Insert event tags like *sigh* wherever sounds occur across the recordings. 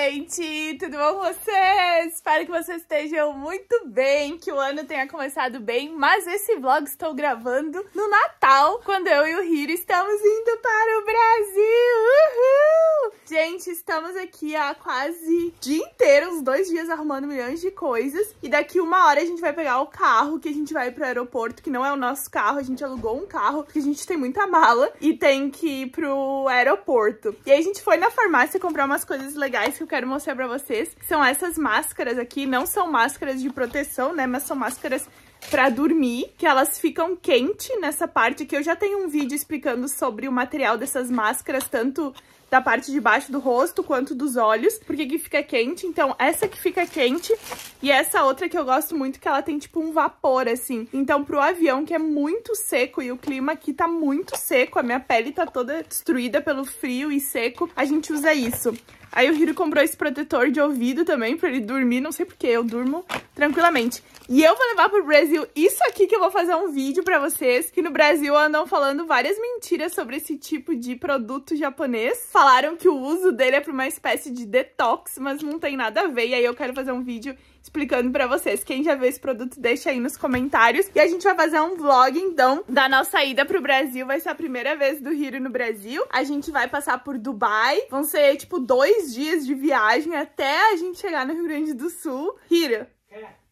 gente! Tudo bom com vocês? Espero que vocês estejam muito bem, que o ano tenha começado bem, mas esse vlog estou gravando no Natal, quando eu e o Hiro estamos indo para o Brasil! Uhul! Gente, estamos aqui há quase dia inteiro, uns dois dias arrumando milhões de coisas, e daqui uma hora a gente vai pegar o carro, que a gente vai pro aeroporto, que não é o nosso carro, a gente alugou um carro, porque a gente tem muita mala, e tem que ir pro aeroporto. E aí a gente foi na farmácia comprar umas coisas legais que eu quero mostrar pra vocês. São essas máscaras aqui, não são máscaras de proteção, né, mas são máscaras pra dormir, que elas ficam quente nessa parte aqui. Eu já tenho um vídeo explicando sobre o material dessas máscaras, tanto da parte de baixo do rosto quanto dos olhos, porque que fica quente. Então, essa que fica quente e essa outra que eu gosto muito, que ela tem tipo um vapor, assim. Então, pro avião, que é muito seco e o clima aqui tá muito seco, a minha pele tá toda destruída pelo frio e seco, a gente usa isso. Aí o Hiro comprou esse protetor de ouvido também pra ele dormir, não sei porquê, eu durmo tranquilamente. E eu vou levar pro Brasil isso aqui que eu vou fazer um vídeo pra vocês, que no Brasil andam falando várias mentiras sobre esse tipo de produto japonês. Falaram que o uso dele é pra uma espécie de detox, mas não tem nada a ver, e aí eu quero fazer um vídeo explicando pra vocês. Quem já viu esse produto, deixa aí nos comentários. E a gente vai fazer um vlog, então, da nossa ida pro Brasil. Vai ser a primeira vez do Hiro no Brasil. A gente vai passar por Dubai. Vão ser, tipo, dois dias de viagem até a gente chegar no Rio Grande do Sul. Hiro,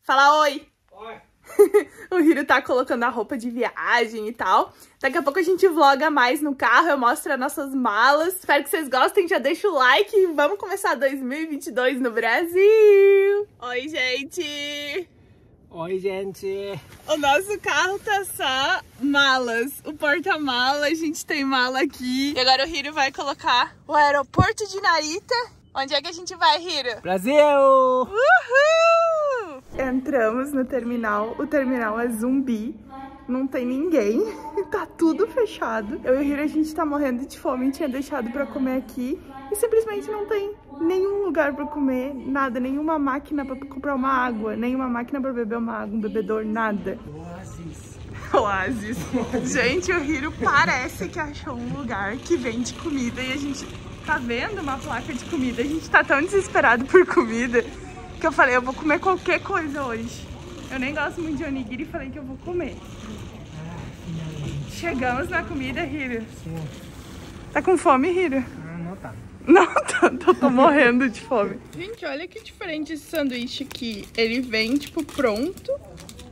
fala oi. Oi. *laughs* o Hiro tá colocando a roupa de viagem e tal. Daqui a pouco a gente vloga mais no carro, eu mostro as nossas malas. Espero que vocês gostem, já deixa o like e vamos começar 2022 no Brasil! Oi, gente! Oi, gente. O nosso carro tá só malas. O porta-mala, a gente tem mala aqui. E agora o Hiro vai colocar o aeroporto de Narita. Onde é que a gente vai, Hiro? Brasil! Uhul! Entramos no terminal. O terminal é zumbi. Não tem ninguém. *laughs* tá tudo fechado. Eu e o Hiro, a gente tá morrendo de fome. Tinha deixado pra comer aqui. E simplesmente não tem nenhum lugar pra comer. Nada. Nenhuma máquina pra comprar uma água. Nenhuma máquina pra beber uma água. Um bebedor. Nada. *laughs* Oasis. Oasis. Gente, o Hiro parece que achou um lugar que vende comida. E a gente tá vendo uma placa de comida. A gente tá tão desesperado por comida que eu falei, eu vou comer qualquer coisa hoje. Eu nem gosto muito de onigiri e falei que eu vou comer. Chegamos na comida, Hiro. Tá com fome, Hiro? Ah, não tá. Não, tô, tô, tô morrendo de fome. Gente, olha que diferente esse sanduíche aqui. Ele vem, tipo, pronto.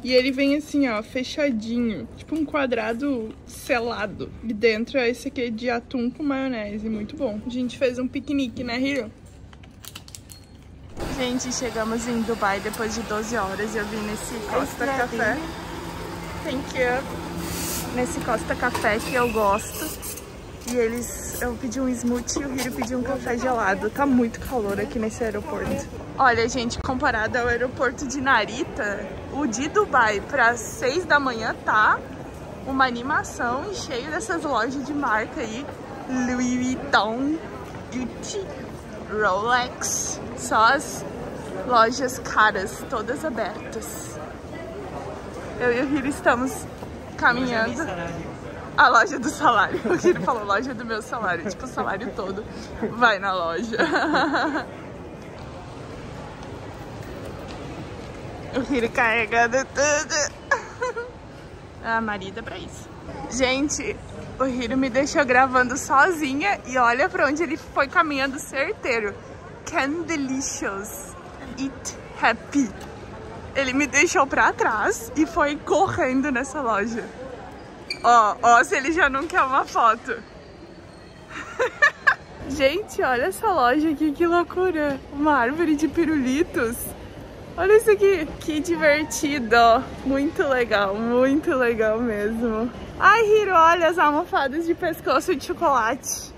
E ele vem assim, ó, fechadinho. Tipo um quadrado selado. E dentro esse aqui é de atum com maionese. Muito bom. A gente fez um piquenique, né, Hiro? Gente, chegamos em Dubai depois de 12 horas. Eu vim nesse Costa Café. Thank you. Nesse Costa Café que eu gosto. E eles, eu pedi um smoothie e o Hiro pediu um café gelado. Tá muito calor aqui nesse aeroporto. Olha, gente, comparado ao aeroporto de Narita, o de Dubai para 6 da manhã tá uma animação e cheio dessas lojas de marca aí. Louis Vuitton, Gucci, Rolex. Só as lojas caras, todas abertas. Eu e o Hiro estamos caminhando. A loja do salário. *laughs* O Hiro falou loja do meu salário. Tipo, o salário todo vai na loja. *laughs* O Hiro carregando tudo. *laughs* A marida pra isso. Gente, o Hiro me deixou gravando sozinha e olha pra onde ele foi caminhando certeiro. Can delicious. Eat happy. Ele me deixou pra trás e foi correndo nessa loja. Ó, ó, se ele já não quer uma foto. *laughs* Gente, olha essa loja aqui, que loucura. Uma árvore de pirulitos. Olha isso aqui, que divertido. Muito legal, muito legal mesmo. Ai, Hiro, olha as almofadas de pescoço de chocolate.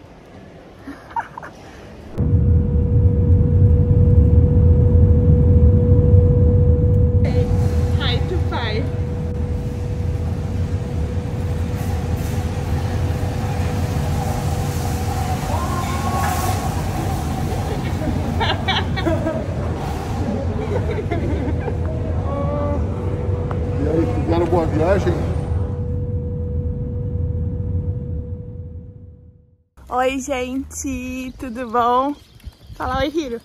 Boa viagem? Oi, gente, tudo bom? Fala oi, Hiro.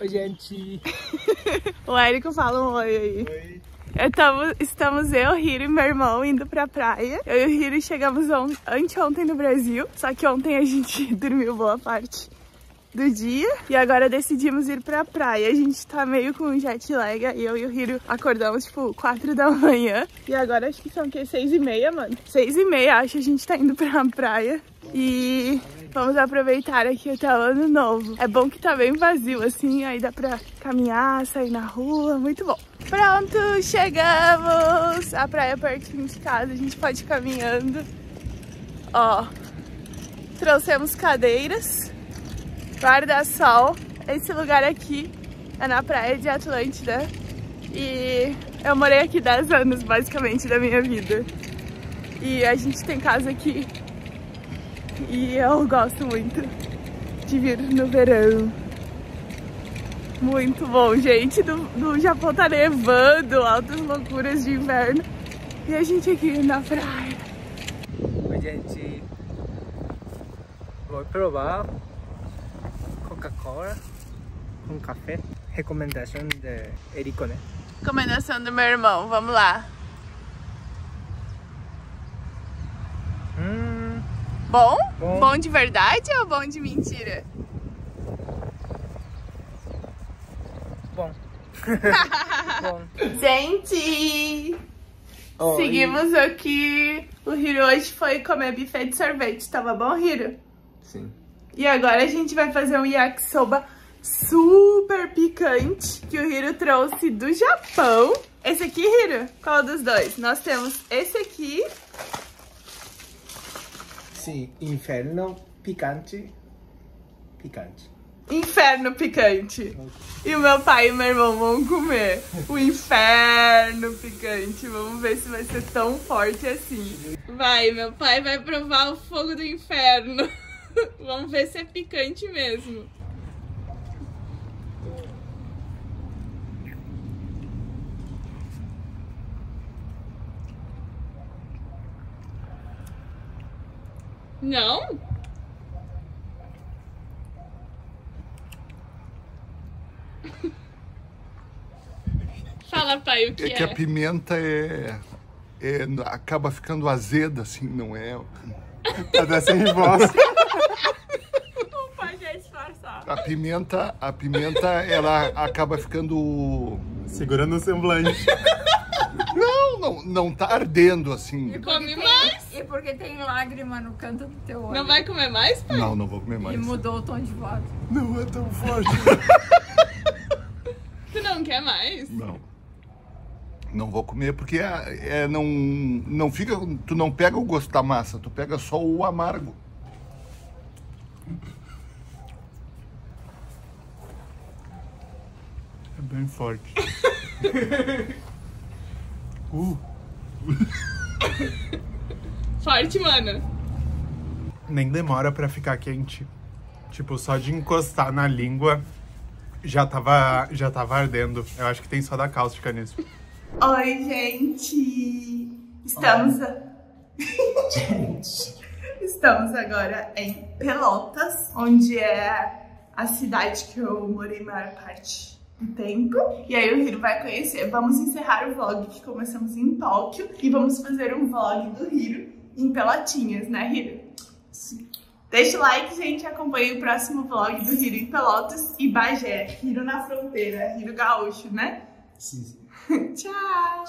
Oi, gente. *laughs* O Érico fala um oi aí. Oi. Estamos, estamos eu, Hiro e meu irmão indo pra praia. Eu e o Hiro chegamos on, anteontem no Brasil, só que ontem a gente *laughs* dormiu boa parte do dia e agora decidimos ir pra praia. A gente tá meio com jet lag e eu e o Hiro acordamos tipo 4 da manhã e agora acho que são o quê? 6 e meia, mano? 6 e meia, acho que a gente tá indo pra *laughs* praia e vamos aproveitar aqui até o ano novo. É bom que tá bem vazio assim, aí dá pra caminhar, sair na rua, muito bom. Pronto, chegamos! A praia é pertinho de casa, a gente pode ir caminhando. Ó, trouxemos cadeiras guarda-sol. Esse lugar aqui é na praia de Atlântida. E eu morei aqui 10 anos, basicamente, da minha vida. E a gente tem casa aqui. E eu gosto muito de vir no verão. Muito bom, gente. No, no Japão tá nevando, altas loucuras de inverno. E a gente aqui na praia. Oi, gente. Vou provar Coca-Cola com café. Recomendação de Erico, né? Recomendação do meu irmão, vamos lá. Hum, Bom? Bom. Bom de verdade ou bom de mentira? bom. *laughs* bom. Gente! Oi. Seguimos aqui. O Hiro hoje foi comer buffet de sorvete. Tava bom, Hiro? Sim. E agora a gente vai fazer um yakisoba super picante que o Hiro trouxe do Japão. Esse aqui, Hiro? Qual dos dois? Nós temos esse aqui. Sim, inferno picante. Picante. Inferno picante. E o meu pai e meu irmão vão comer o inferno picante. Vamos ver se vai ser tão forte assim. Vai, meu pai vai provar o fogo do inferno. *laughs* Vamos ver se é picante mesmo. Não? *laughs* Fala, pai, o que É é? que a pimenta é, é- acaba ficando azeda, assim, não é? O pai já disfarçar. A pimenta, a pimenta, ela acaba ficando. Segurando o semblante. Não, não, não tá ardendo assim. Come mais? E porque tem lágrima no canto do teu olho. Não vai comer mais, pai? Não, não vou comer E mais. mudou o tom de voz. Não é tão forte. Tu não quer mais? Não. Não vou comer porque é, é, não, não fica. Tu não pega o gosto da massa, tu pega só o amargo. É bem forte. *laughs* Uh, Forte, mano. nem demora pra ficar quente. Tipo, só de encostar na língua já tava, já tava ardendo. Eu acho que tem soda cáustica nisso. Oi, gente. Estamos. Estamos agora em Pelotas, onde é a cidade que eu morei a maior parte do tempo. E aí o Hiro vai conhecer. Vamos encerrar o vlog que começamos em Tóquio e vamos fazer um vlog do Hiro em Pelotinhas, né, Hiro? Sim. Deixa o like, gente, acompanhe o próximo vlog do Hiro em Pelotas e Bagé. Hiro na fronteira, Hiro gaúcho, né? Sim, sim. *laughs* Tchau!